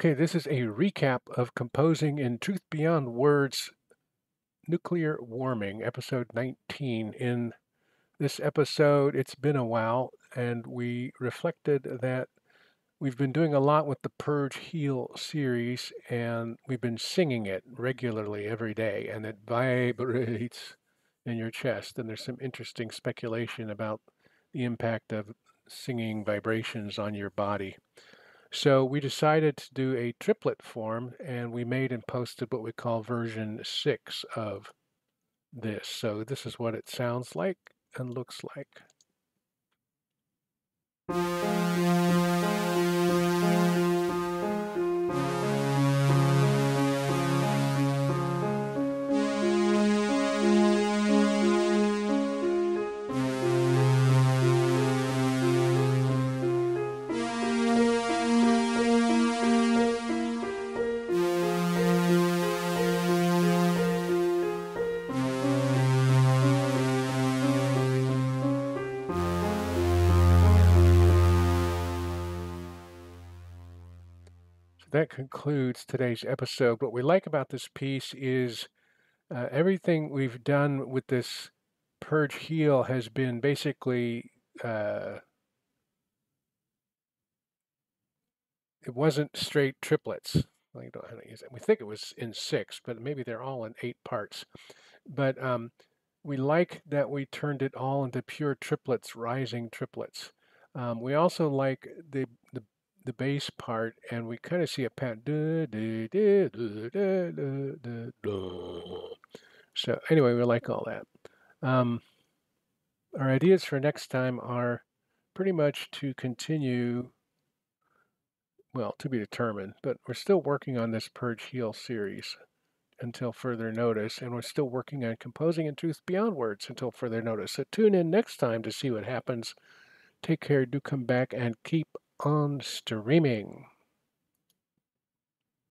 Okay, this is a recap of Composing in Truth Beyond Words Nuclear Warming, episode 19. In this episode, it's been a while, and we reflected that we've been doing a lot with the Purge Heal series, and we've been singing it regularly every day, and it vibrates in your chest. And there's some interesting speculation about the impact of singing vibrations on your body. So we decided to do a triplet form and we made and posted what we call version 6 of this. So this is what it sounds like and looks like. That concludes today's episode. What we like about this piece is uh, everything we've done with this purge heal has been basically uh, it wasn't straight triplets. We don't use it. We think it was in six, but maybe they're all in eight parts. But um, we like that we turned it all into pure triplets, rising triplets. Um, we also like the the the bass part and we kind of see a pattern. So anyway, we like all that. Um, our ideas for next time are pretty much to continue, well, to be determined, but we're still working on this Purge Heal series until further notice, and we're still working on composing in truth beyond words until further notice. So tune in next time to see what happens. Take care, do come back, and keep on streaming.